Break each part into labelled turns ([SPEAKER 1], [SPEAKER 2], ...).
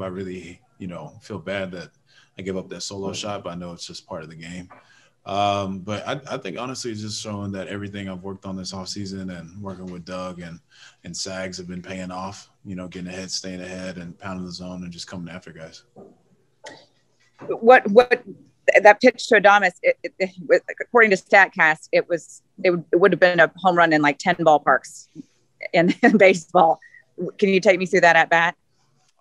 [SPEAKER 1] I really, you know, feel bad that I gave up that solo shot, but I know it's just part of the game. Um, but I, I, think honestly, it's just showing that everything I've worked on this offseason and working with Doug and and Sags have been paying off. You know, getting ahead, staying ahead, and pounding the zone and just coming after guys.
[SPEAKER 2] What what that pitch to Adames, it, it, it, according to Statcast, it was it would, it would have been a home run in like ten ballparks in, in baseball. Can you take me through that at bat?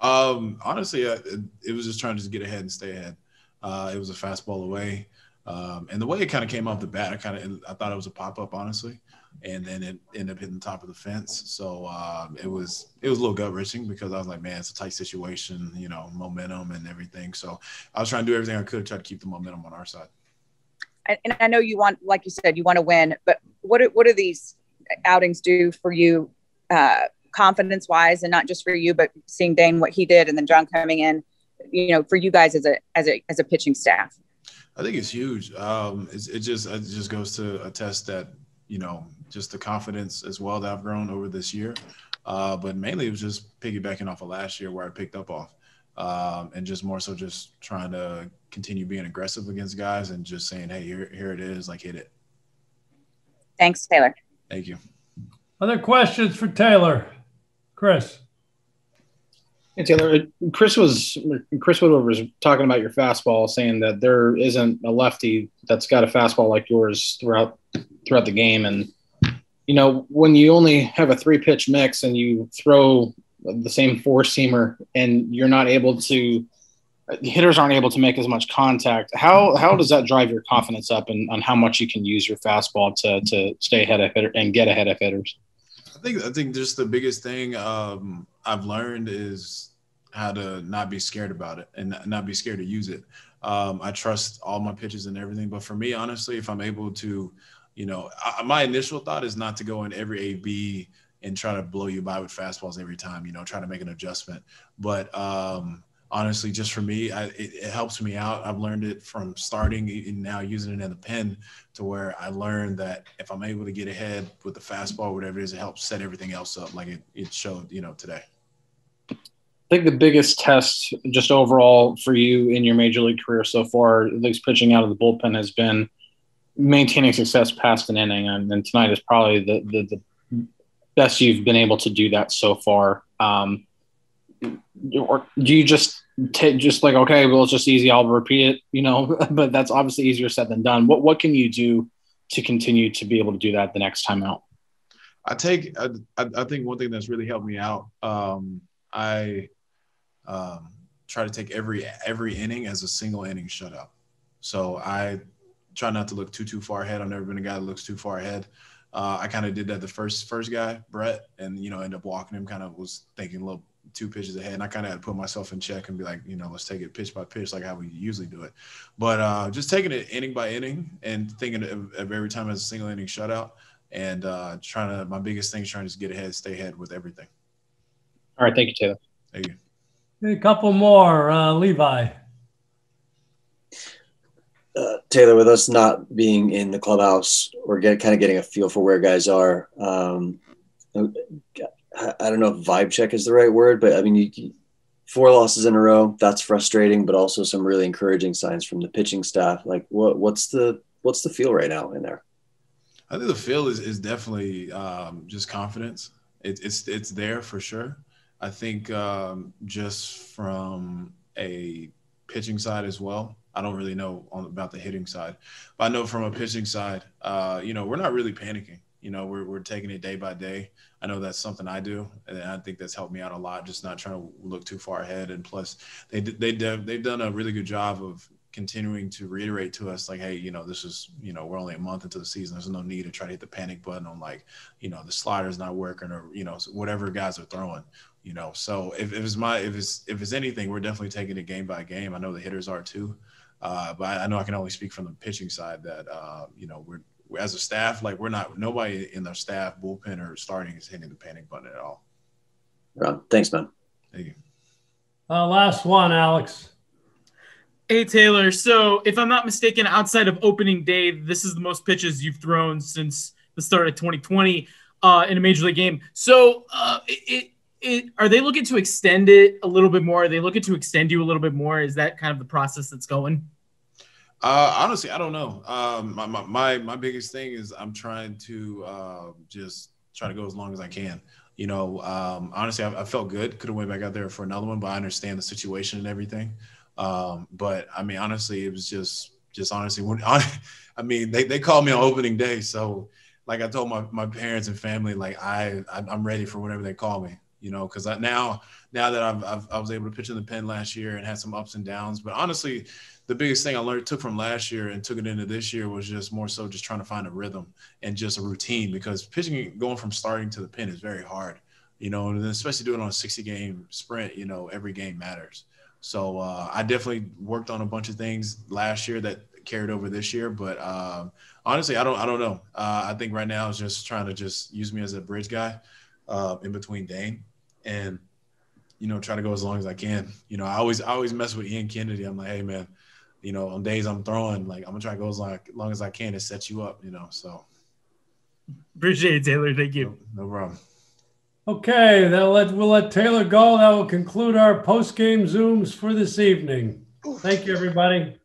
[SPEAKER 1] Um, honestly, it, it, was just trying to just get ahead and stay ahead. Uh, it was a fastball away, um, and the way it kind of came off the bat, I kind of I thought it was a pop up, honestly, and then it ended up hitting the top of the fence. So um, it was it was a little gut wrenching because I was like, man, it's a tight situation, you know, momentum and everything. So I was trying to do everything I could to try to keep the momentum on our side.
[SPEAKER 2] And I know you want, like you said, you want to win, but what what do these outings do for you? Uh, confidence wise and not just for you but seeing Dane what he did and then John coming in you know for you guys as a as a as a pitching staff?
[SPEAKER 1] I think it's huge. Um it's, it just it just goes to attest that you know just the confidence as well that I've grown over this year. Uh but mainly it was just piggybacking off of last year where I picked up off. Um and just more so just trying to continue being aggressive against guys and just saying hey here here it is like hit it.
[SPEAKER 2] Thanks Taylor.
[SPEAKER 1] Thank you.
[SPEAKER 3] Other questions for Taylor Chris.
[SPEAKER 4] Hey Taylor, Chris was Chris Woodward was talking about your fastball, saying that there isn't a lefty that's got a fastball like yours throughout throughout the game. And you know, when you only have a three pitch mix and you throw the same four seamer and you're not able to hitters aren't able to make as much contact. How how does that drive your confidence up and on how much you can use your fastball to to stay ahead of hitter and get ahead of hitters?
[SPEAKER 1] I think I think just the biggest thing um, I've learned is how to not be scared about it and not be scared to use it. Um, I trust all my pitches and everything, but for me, honestly, if I'm able to, you know, I, my initial thought is not to go in every AB and try to blow you by with fastballs every time. You know, try to make an adjustment, but um, honestly, just for me, I, it, it, helps me out. I've learned it from starting and now using it in the pen to where I learned that if I'm able to get ahead with the fastball, whatever it is, it helps set everything else up like it, it showed, you know, today.
[SPEAKER 4] I think the biggest test just overall for you in your major league career so far, at least pitching out of the bullpen, has been maintaining success past an inning. And, and tonight is probably the, the, the best you've been able to do that so far. Um, or do you just take just like okay well it's just easy i'll repeat it you know but that's obviously easier said than done. What what can you do to continue to be able to do that the next time out?
[SPEAKER 1] I take i, I think one thing that's really helped me out um, i um, try to take every every inning as a single inning shutout. So i try not to look too too far ahead. I've never been a guy that looks too far ahead. Uh, I kind of did that the first first guy, Brett, and you know, end up walking him. Kind of was thinking a little two pitches ahead. And I kind of had to put myself in check and be like, you know, let's take it pitch by pitch, like how we usually do it. But uh, just taking it inning by inning and thinking of, of every time as a single inning shutout and uh, trying to, my biggest thing is trying to just get ahead, stay ahead with everything.
[SPEAKER 4] All right. Thank you, Taylor.
[SPEAKER 1] Thank you.
[SPEAKER 3] A couple more. Uh, Levi.
[SPEAKER 5] Uh, Taylor, with us not being in the clubhouse, we're get, kind of getting a feel for where guys are. Um, I don't know if vibe check is the right word, but I mean, you, four losses in a row, that's frustrating, but also some really encouraging signs from the pitching staff. Like what, what's the, what's the feel right now in there?
[SPEAKER 1] I think the feel is, is definitely um, just confidence. It, it's, it's there for sure. I think um, just from a pitching side as well. I don't really know on, about the hitting side, but I know from a pitching side, uh, you know, we're not really panicking. You know, we're, we're taking it day by day. I know that's something I do, and I think that's helped me out a lot. Just not trying to look too far ahead, and plus, they they they've done a really good job of continuing to reiterate to us like, hey, you know, this is you know we're only a month into the season. There's no need to try to hit the panic button on like, you know, the slider's not working or you know whatever guys are throwing. You know, so if, if it's my if it's if it's anything, we're definitely taking it game by game. I know the hitters are too. Uh, but I know I can only speak from the pitching side that uh, you know we're as a staff, like we're not nobody in the staff bullpen or starting is hitting the panic button at all.
[SPEAKER 5] Rob, thanks, man.
[SPEAKER 1] Thank you.
[SPEAKER 3] Uh, last one, Alex.
[SPEAKER 6] Hey Taylor. So if I'm not mistaken, outside of opening day, this is the most pitches you've thrown since the start of 2020 uh, in a major league game. So uh, it, it, are they looking to extend it a little bit more? Are they looking to extend you a little bit more? Is that kind of the process that's going?
[SPEAKER 1] Uh, honestly, I don't know. Um, my, my, my, my biggest thing is I'm trying to uh, just try to go as long as I can. You know, um, honestly, I, I, felt good. Could have went back out there for another one, but I understand the situation and everything. Um, but I mean, honestly, it was just, just honestly, when I, I mean, they, they called me on opening day. So like I told my, my parents and family, like I, I'm ready for whatever they call me, you know, cause I, now, now that I've, I've, i was able to pitch in the pen last year and had some ups and downs, but honestly, the biggest thing I learned took from last year and took it into this year was just more so just trying to find a rhythm and just a routine because pitching going from starting to the pen is very hard, you know, and especially doing on a 60 game sprint, you know, every game matters. So uh, I definitely worked on a bunch of things last year that carried over this year, but um, honestly, I don't I don't know. Uh, I think right now is just trying to just use me as a bridge guy uh, in between Dane and you know try to go as long as I can. You know, I always I always mess with Ian Kennedy. I'm like, hey man, you know, on days I'm throwing, like I'm gonna try to go as long, as long as I can to set you up. You know, so
[SPEAKER 6] appreciate it, Taylor. Thank you.
[SPEAKER 1] No, no problem.
[SPEAKER 3] Okay, that let we'll let Taylor go. That will conclude our post game zooms for this evening. Thank you, everybody.